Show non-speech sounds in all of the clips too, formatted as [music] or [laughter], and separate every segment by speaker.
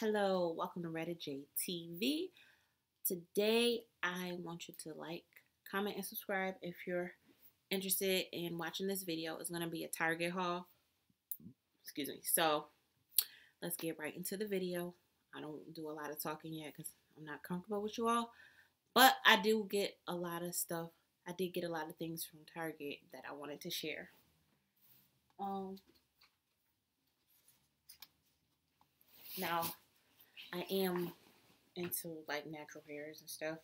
Speaker 1: Hello, welcome to Retta J TV. Today, I want you to like, comment, and subscribe if you're interested in watching this video. It's going to be a Target haul. Excuse me. So, let's get right into the video. I don't do a lot of talking yet because I'm not comfortable with you all. But I do get a lot of stuff. I did get a lot of things from Target that I wanted to share. Um, now, I am into like natural hairs and stuff,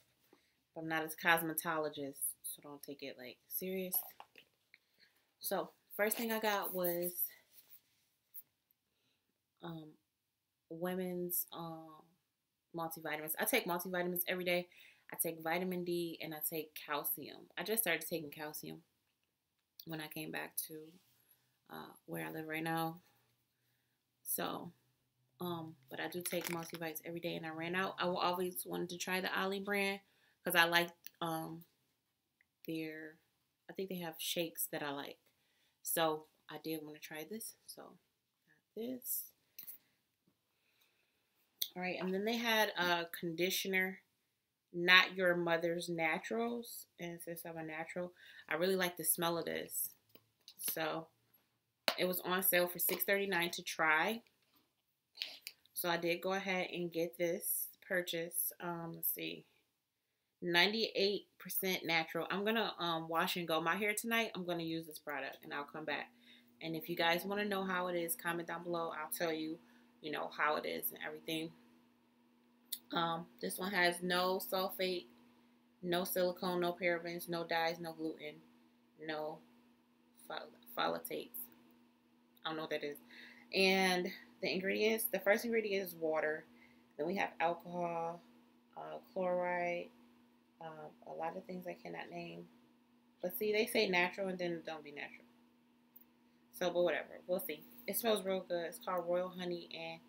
Speaker 1: but I'm not as cosmetologist, so don't take it like serious. So, first thing I got was um, women's um, multivitamins. I take multivitamins every day. I take vitamin D and I take calcium. I just started taking calcium when I came back to uh, where I live right now. So, um, but I do take multivites every day, and I ran out. I always wanted to try the Olly brand because I like um their. I think they have shakes that I like, so I did want to try this. So got this. All right, and then they had a conditioner, not your mother's naturals, and since I'm a natural, I really like the smell of this. So it was on sale for $6.39 to try. So I did go ahead and get this purchase. Um, let's see. 98% natural. I'm going to um, wash and go my hair tonight. I'm going to use this product and I'll come back. And if you guys want to know how it is, comment down below. I'll tell you, you know, how it is and everything. Um, this one has no sulfate, no silicone, no parabens, no dyes, no gluten, no phthalates. I don't know what that is. And the ingredients, the first ingredient is water. Then we have alcohol, uh, chloride, uh, a lot of things I cannot name. But see, they say natural and then don't be natural. So, but whatever. We'll see. It smells real good. It's called Royal Honey and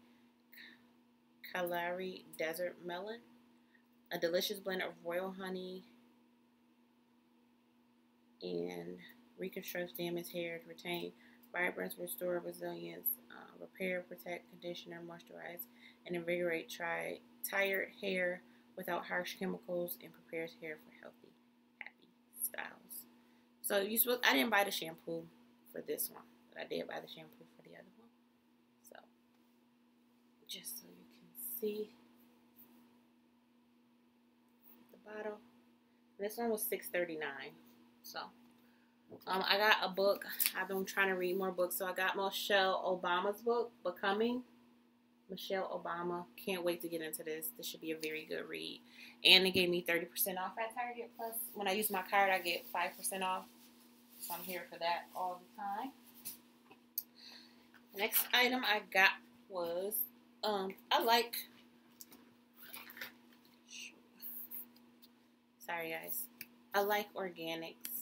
Speaker 1: Kalahari Desert Melon. A delicious blend of royal honey and reconstructs damaged hair to retain vibrance, restore resilience, uh, repair, protect, conditioner, moisturize, and invigorate tri- tired hair without harsh chemicals and prepares hair for healthy, happy styles. So you supposed I didn't buy the shampoo for this one, but I did buy the shampoo for the other one. So just so you can see the bottle. This one was six thirty nine. So um, I got a book. I've been trying to read more books, so I got Michelle Obama's book, Becoming. Michelle Obama. Can't wait to get into this. This should be a very good read. And they gave me 30% off at Target. Plus, when I use my card, I get 5% off. So I'm here for that all the time. Next item I got was, um, I like, sorry guys, I like organics.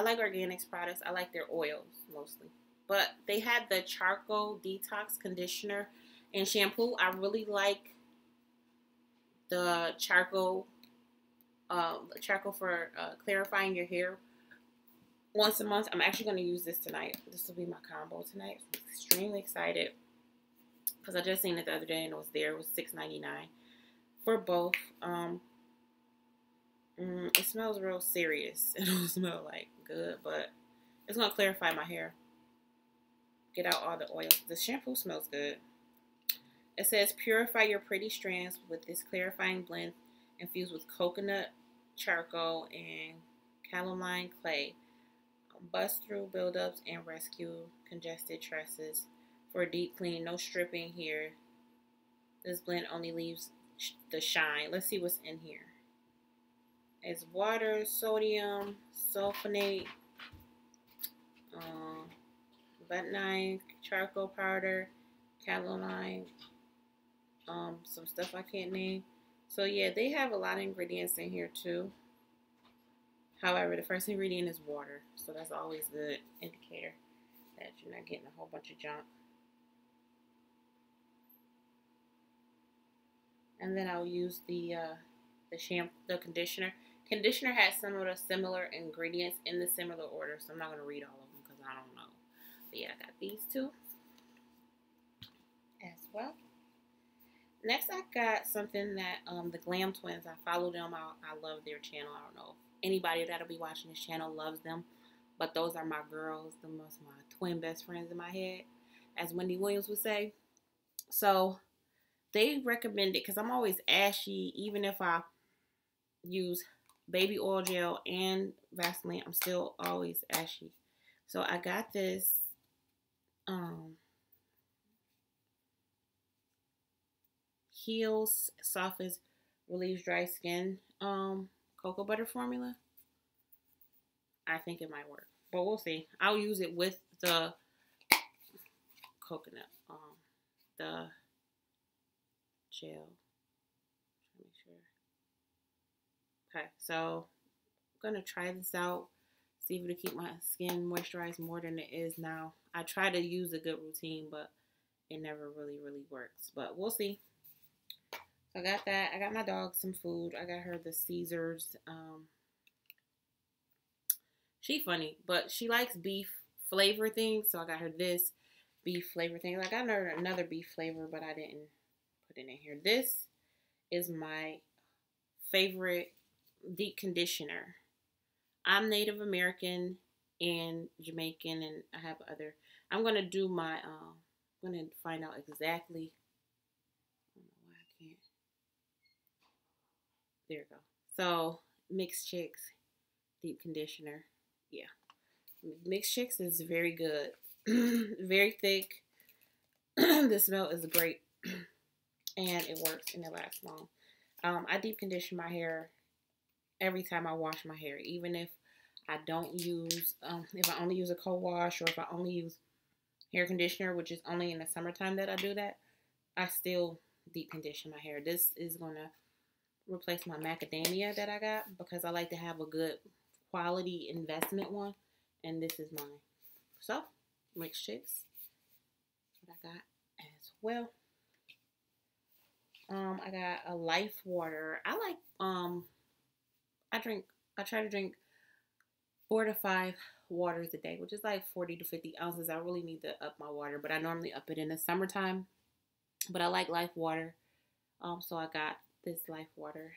Speaker 1: I like organics products. I like their oils mostly. But they had the charcoal detox conditioner and shampoo. I really like the charcoal uh, charcoal for uh, clarifying your hair once a month. I'm actually going to use this tonight. This will be my combo tonight. I'm extremely excited because I just seen it the other day and it was there. It was $6.99 for both. Um, mm, it smells real serious. [laughs] It don't smell like good, but it's going to clarify my hair. Get out all the oils. The shampoo smells good. It says purify your pretty strands with this clarifying blend infused with coconut, charcoal, and calamine clay. Bust through buildups and rescue congested tresses. For a deep clean, no stripping here. This blend only leaves the shine. Let's see what's in here. It's water, sodium, sulfonate, um, charcoal powder, calamine, um, some stuff I can't name. So yeah, they have a lot of ingredients in here too. However, the first ingredient is water, so that's always good indicator that you're not getting a whole bunch of junk. And then I'll use the uh, the shampoo, the conditioner. Conditioner has some of the similar ingredients in the similar order, so I'm not going to read all of them because I don't know. But yeah, I got these two as well. Next, I got something that um, the Glam Twins. I follow them. I, I love their channel. I don't know if anybody that'll be watching this channel loves them, but those are my girls. The most my twin best friends in my head, as Wendy Williams would say. So they recommend it because I'm always ashy, even if I use baby oil gel and Vaseline. I'm still always ashy. So I got this. Um, heals, softens, relieves dry skin um, cocoa butter formula. I think it might work, but we'll see. I'll use it with the coconut, um, the gel. Okay, so I'm gonna try this out. See if it'll keep my skin moisturized more than it is now. I try to use a good routine, but it never really, really works. But we'll see. I got that. I got my dog some food. I got her the Cesars. Um, she funny, but she likes beef flavor things. So I got her this beef flavor thing. I got her another beef flavor, but I didn't put it in here. This is my favorite deep conditioner. I'm Native American and Jamaican, and I have other. I'm gonna do my. Uh, I'm gonna find out exactly There you go. So Mixed Chicks deep conditioner. Yeah. Mixed Chicks is very good. [clears throat] very thick. [clears throat] the smell is great. [clears throat] and it works and it lasts long. Um, I deep condition my hair every time I wash my hair. Even if I don't use, um, if I only use a co-wash or if I only use hair conditioner, which is only in the summertime that I do that, I still deep condition my hair. This is going to replace my macadamia that I got because I like to have a good quality investment one. And this is mine. So, mixed chicks. What I got as well. Um, I got a life water. I like um drink I try to drink four to five waters a day, which is like 40 to 50 ounces. I really need to up my water, but I normally up it in the summertime. But I like life water. Um, so I got this life water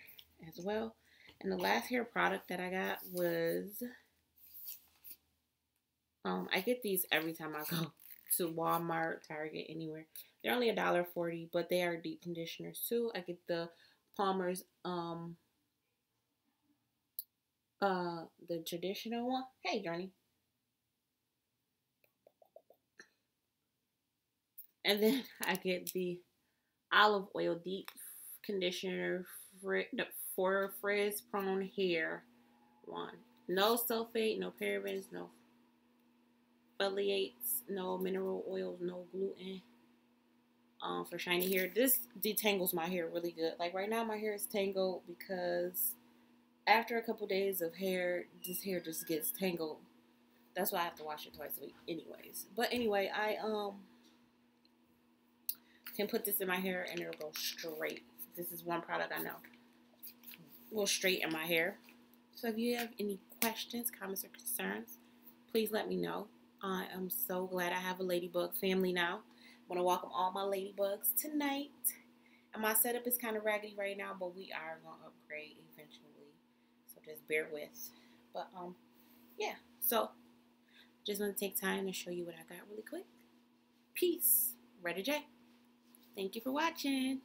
Speaker 1: as well. And the last hair product that I got was um I get these every time I go [laughs] to Walmart, Target, anywhere. They're only a dollar forty, but they are deep conditioners too. I get the Palmer's um uh the traditional one. Hey Johnny. And then [laughs] I get the olive oil deep conditioner for frizz prone hair one. No sulfate, no parabens, no phthalates, no mineral oils, no gluten. Um, for shiny hair, this detangles my hair really good. Like right now, my hair is tangled because after a couple days of hair, this hair just gets tangled. That's why I have to wash it twice a week, anyways. But anyway, I um can put this in my hair and it'll go straight this is one product I know will straighten my hair. So if you have any questions, comments, or concerns, please let me know. I am so glad I have a ladybug family now. I want to welcome all my ladybugs tonight. And my setup is kind of raggedy right now, but we are going to upgrade eventually. Just bear with. But, um, yeah. So, just want to take time to show you what I got really quick. Peace. Retta J. Thank you for watching.